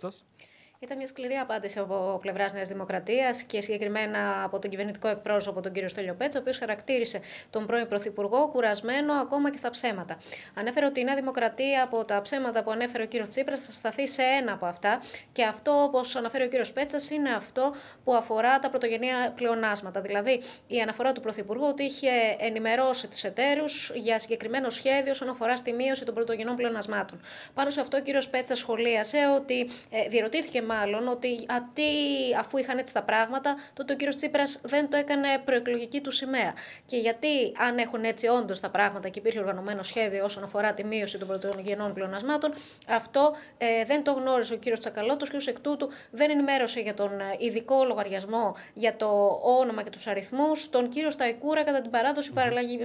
Πέτσα. Ήταν μια σκληρή απάντηση από πλευράς Νέας Δημοκρατίας και συγκεκριμένα από τον κυβερνητικό εκπρόσωπο, τον κύριο Στέλιο Πέτσα, ο οποίος χαρακτήρισε τον πρώην Πρωθυπουργό κουρασμένο ακόμα και στα ψέματα. Ανέφερε ότι η Νέα Δημοκρατία από τα ψέματα που ανέφερε ο κύριος Τσίπρας θα σταθεί σε ένα από αυτά και αυτό, όπως αναφέρει ο κύριος Πέτσας, είναι αυτό που αφορά τα πρωτογενεία πλεονάσματα. Δηλαδή, η αναφορά του Πρωθυπουργού ότι είχε ενημερώσει τους εταίρους για συγκεκριμένο σχέδιο όσον αφορά στη μείωση των πρωτογενών πλεονασμάτων. Πάνω σε αυτό, ο κύριος Πέτσα σχολίασε ότι ε, διερωτήθηκε μάλλον ότι αντί, αφού είχαν έτσι τα πράγματα, τότε ο κύριος Τσίπρας δεν το έκανε προεκλογική του σημαία. Και γιατί, αν έχουν έτσι όντως τα πράγματα και υπήρχε οργανωμένο σχέδιο όσον αφορά τη μείωση των πρωτογενών πλεονασμάτων, αυτό ε, δεν το γνώρισε ο κύριος Τσακαλώτος και ως εκ τούτου δεν ενημέρωσε για τον ε, ειδικό λογαριασμό, για το όνομα και τους αριθμούς, τον κύριο Σταϊκούρα κατά την παράδοση παραλλαγή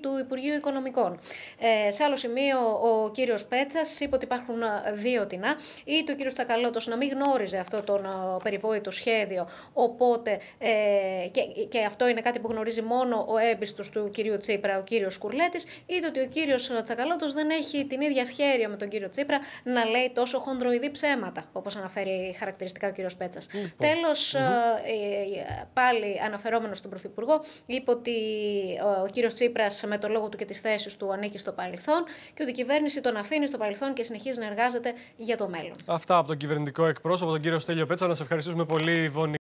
του Υπουργείου Οικονομικών. Ε, σε άλλο σημείο, ο κύριος Πέτσας είπε ότι υπάρχουν ε, δύο τεινά, είτε ο κύριος Τσακαλώτος να μην γνώριζε αυτό το περιβόητο σχέδιο, οπότε ε, και, και αυτό είναι κάτι που γνωρίζει μόνο ο έμπιστος του κυρίου Τσίπρα, ο κύριος Κουρλέτης, είτε ότι ο κύριος Τσακαλώτος δεν έχει την ίδια ευχαίρεια με τον κύριο Τσίπρα να λέει τόσο χονδροειδή ψέματα, όπως αναφέρει χαρακτηριστικά ο κύριος Πέτσας. Λοιπόν. Τέλος, ε, πάλι αναφερόμενος στον Πρωθυπουργό, είπε ότι ο κύριος Τσίπρας με το λόγο του και τις θέσεις του ανήκει στο παρελθόν και ότι η κυβέρνηση τον αφήνει στο παρελθόν και συνεχίζει να εργάζεται για το μέλλον. Αυτά από τον κυβερνητικό εκπρόσωπο, τον κύριο Στέλιο Πέτσα. Να σε ευχαριστήσουμε πολύ, Ιβόνη.